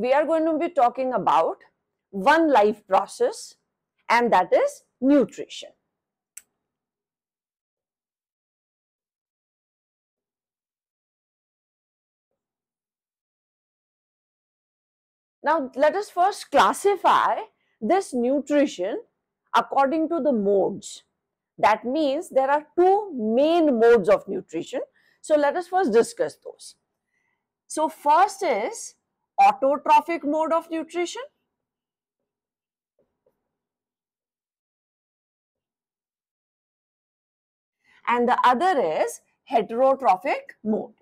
we are going to be talking about one life process and that is nutrition. Now, let us first classify this nutrition according to the modes. That means there are two main modes of nutrition. So, let us first discuss those. So, first is autotrophic mode of nutrition. And the other is heterotrophic mode.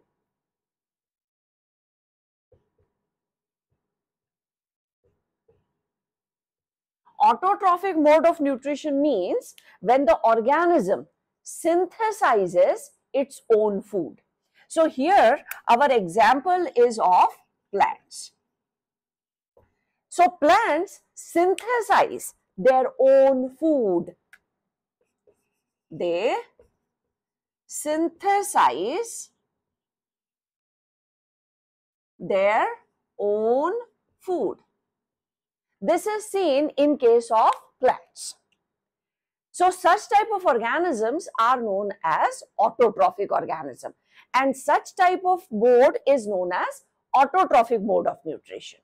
Autotrophic mode of nutrition means when the organism synthesizes its own food. So here our example is of plants. So plants synthesize their own food. They synthesize their own food. This is seen in case of plants. So such type of organisms are known as autotrophic organism and such type of mode is known as autotrophic mode of nutrition.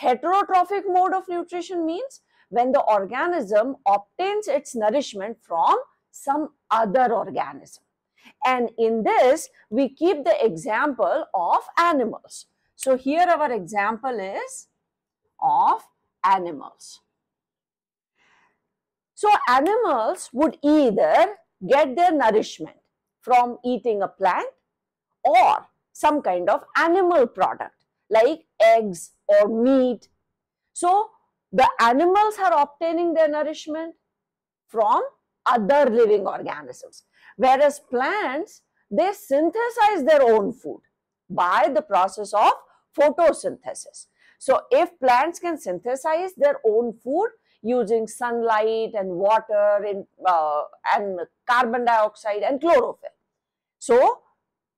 Heterotrophic mode of nutrition means when the organism obtains its nourishment from some other organism. And in this, we keep the example of animals. So here our example is of animals. So animals would either get their nourishment from eating a plant or some kind of animal product like eggs or meat. So the animals are obtaining their nourishment from other living organisms. Whereas plants, they synthesize their own food by the process of photosynthesis. So if plants can synthesize their own food using sunlight and water and, uh, and carbon dioxide and chlorophyll, so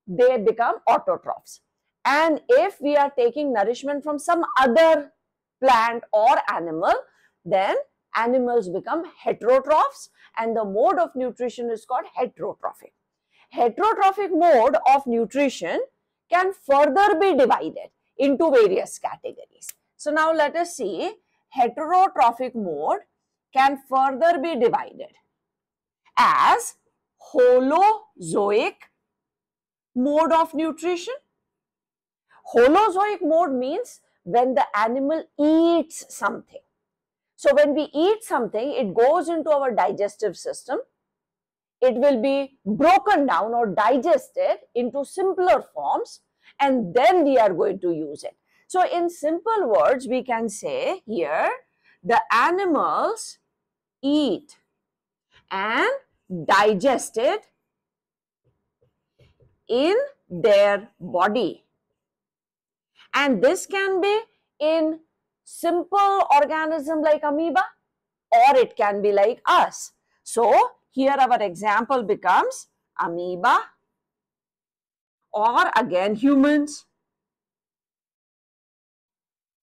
they become autotrophs. And if we are taking nourishment from some other plant or animal, then animals become heterotrophs and the mode of nutrition is called heterotrophic. Heterotrophic mode of nutrition can further be divided into various categories. So now let us see heterotrophic mode can further be divided as holozoic mode of nutrition. Holozoic mode means when the animal eats something. So when we eat something, it goes into our digestive system. It will be broken down or digested into simpler forms and then we are going to use it. So in simple words, we can say here, the animals eat and digest it in their body. And this can be in simple organism like amoeba or it can be like us. So here our example becomes amoeba or again humans.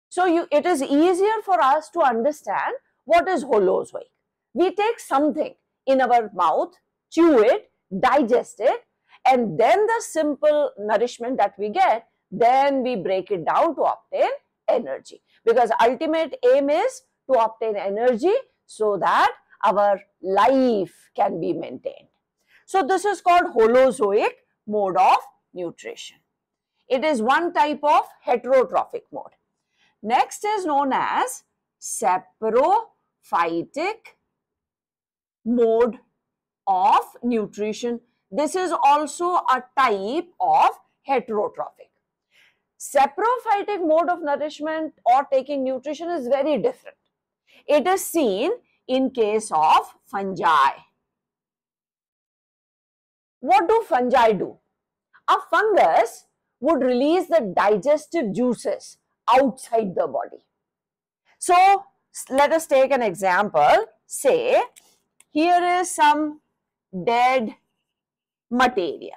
So you, it is easier for us to understand what is holozoic. We take something in our mouth, chew it, digest it, and then the simple nourishment that we get, then we break it down to obtain energy. Because ultimate aim is to obtain energy so that our life can be maintained. So this is called holozoic mode of nutrition. It is one type of heterotrophic mode. Next is known as saprophytic mode of nutrition. This is also a type of heterotrophic. Saprophytic mode of nourishment or taking nutrition is very different. It is seen in case of fungi. What do fungi do? A fungus would release the digestive juices outside the body. So, let us take an example. Say, here is some dead material.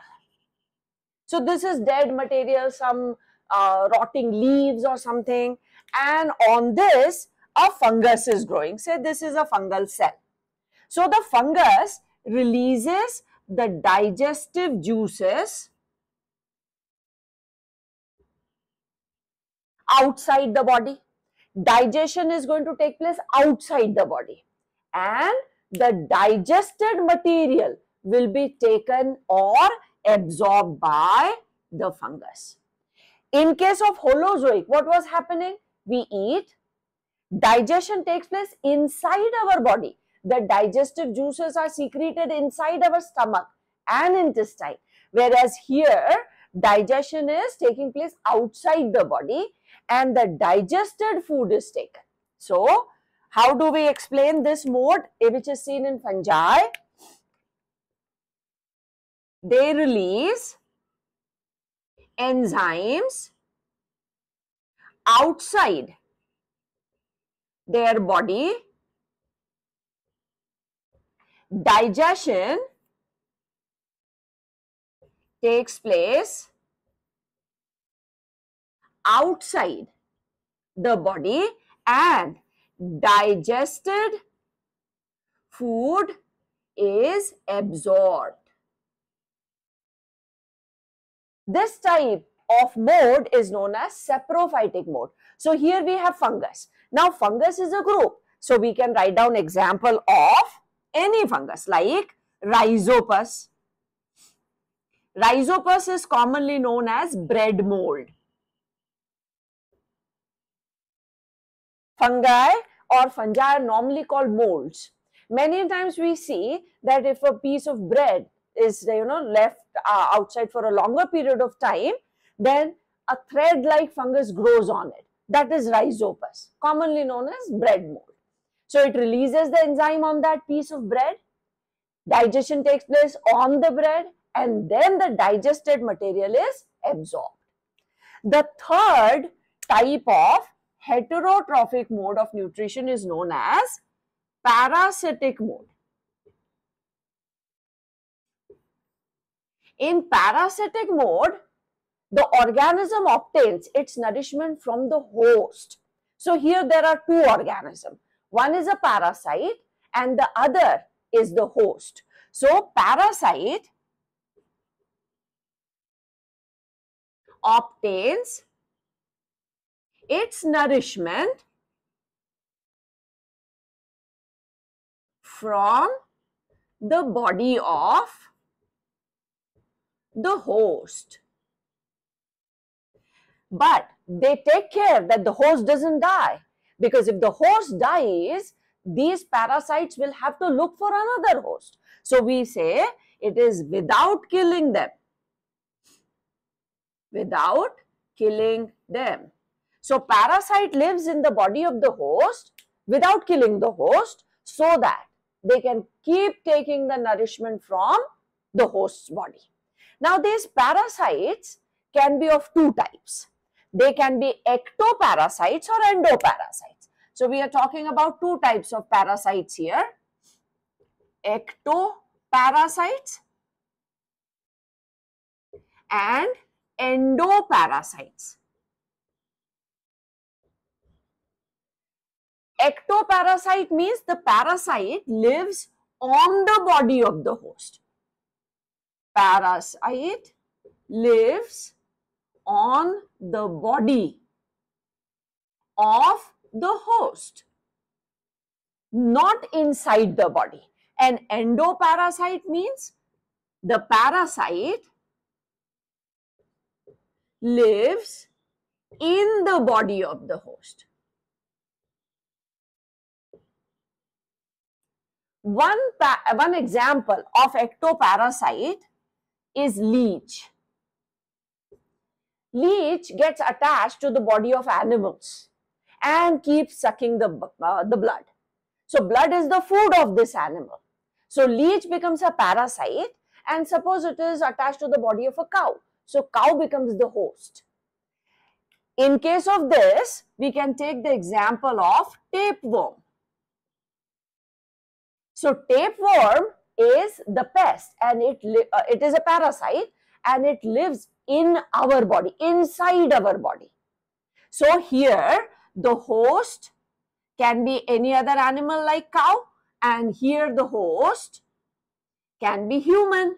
So, this is dead material, some uh, rotting leaves or something and on this a fungus is growing. Say this is a fungal cell. So the fungus releases the digestive juices outside the body. Digestion is going to take place outside the body and the digested material will be taken or absorbed by the fungus. In case of holozoic, what was happening? We eat, digestion takes place inside our body. The digestive juices are secreted inside our stomach and intestine. Whereas here, digestion is taking place outside the body and the digested food is taken. So, how do we explain this mode which is seen in fungi? They release enzymes outside their body. Digestion takes place outside the body and digested food is absorbed. This type of mode is known as saprophytic mode. So here we have fungus. Now fungus is a group. So we can write down example of any fungus like rhizopus. Rhizopus is commonly known as bread mold. Fungi or fungi are normally called molds. Many times we see that if a piece of bread is you know left uh, outside for a longer period of time, then a thread-like fungus grows on it. That is rhizopus, commonly known as bread mold. So it releases the enzyme on that piece of bread. Digestion takes place on the bread and then the digested material is absorbed. The third type of heterotrophic mode of nutrition is known as parasitic mode. In parasitic mode, the organism obtains its nourishment from the host. So here there are two organisms. One is a parasite and the other is the host. So parasite obtains its nourishment from the body of the host. But they take care that the host doesn't die because if the host dies, these parasites will have to look for another host. So we say it is without killing them. Without killing them. So parasite lives in the body of the host without killing the host so that they can keep taking the nourishment from the host's body. Now these parasites can be of two types. They can be ectoparasites or endoparasites. So we are talking about two types of parasites here. Ectoparasites and endoparasites. Ectoparasite means the parasite lives on the body of the host. Parasite lives on the body of the host, not inside the body. An endoparasite means the parasite lives in the body of the host. One, one example of ectoparasite is leech. Leech gets attached to the body of animals and keeps sucking the, uh, the blood. So blood is the food of this animal. So leech becomes a parasite and suppose it is attached to the body of a cow. So cow becomes the host. In case of this, we can take the example of tapeworm. So tapeworm is the pest and it, uh, it is a parasite and it lives in our body, inside our body. So here the host can be any other animal like cow and here the host can be human.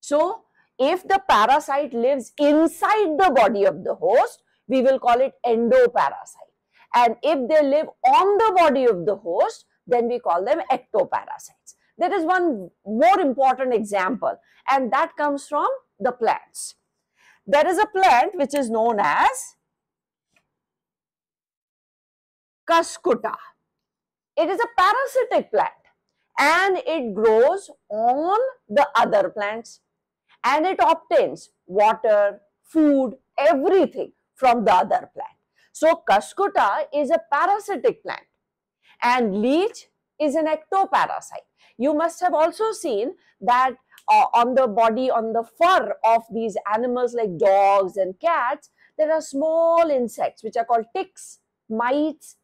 So if the parasite lives inside the body of the host, we will call it endoparasite. And if they live on the body of the host, then we call them ectoparasites. There is one more important example and that comes from the plants. There is a plant which is known as Cuscuta. It is a parasitic plant and it grows on the other plants and it obtains water, food, everything from the other plant. So, Cuscuta is a parasitic plant and leech is an ectoparasite. You must have also seen that uh, on the body, on the fur of these animals like dogs and cats, there are small insects which are called ticks, mites,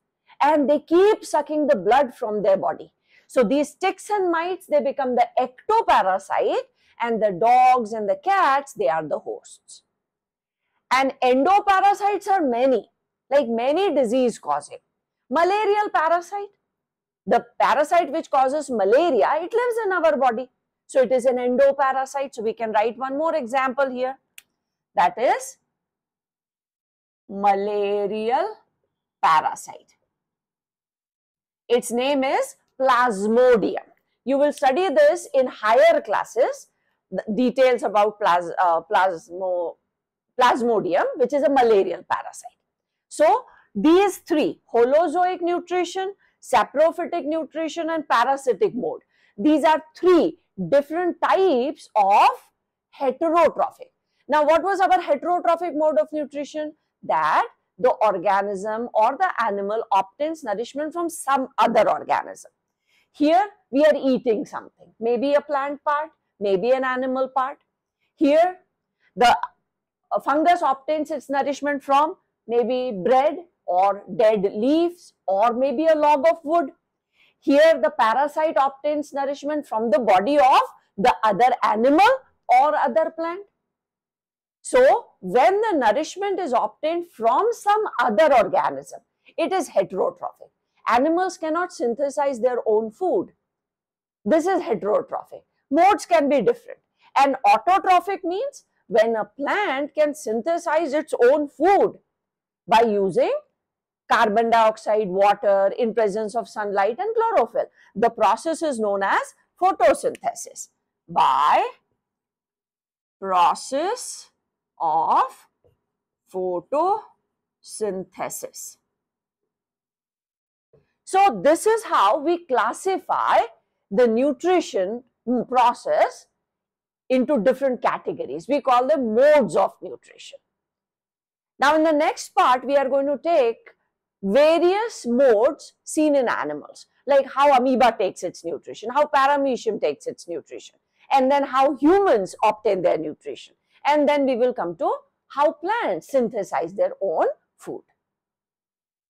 and they keep sucking the blood from their body. So these ticks and mites, they become the ectoparasite and the dogs and the cats, they are the hosts. And endoparasites are many, like many disease causing. Malarial parasite, the parasite which causes malaria, it lives in our body. So it is an endoparasite. So we can write one more example here. That is malarial parasite. Its name is plasmodium. You will study this in higher classes, details about plas, uh, plasmo, plasmodium, which is a malarial parasite. So, these three, holozoic nutrition, saprophytic nutrition and parasitic mode, these are three different types of heterotrophic. Now, what was our heterotrophic mode of nutrition? That the organism or the animal obtains nourishment from some other organism. Here, we are eating something, maybe a plant part, maybe an animal part. Here, the fungus obtains its nourishment from maybe bread or dead leaves or maybe a log of wood. Here the parasite obtains nourishment from the body of the other animal or other plant. So, when the nourishment is obtained from some other organism, it is heterotrophic. Animals cannot synthesize their own food. This is heterotrophic. Modes can be different. And autotrophic means when a plant can synthesize its own food by using carbon dioxide, water in presence of sunlight and chlorophyll. The process is known as photosynthesis by process of photosynthesis. So, this is how we classify the nutrition mm, process into different categories. We call them modes of nutrition. Now, in the next part, we are going to take various modes seen in animals, like how amoeba takes its nutrition, how paramecium takes its nutrition, and then how humans obtain their nutrition. And then we will come to how plants synthesize their own food.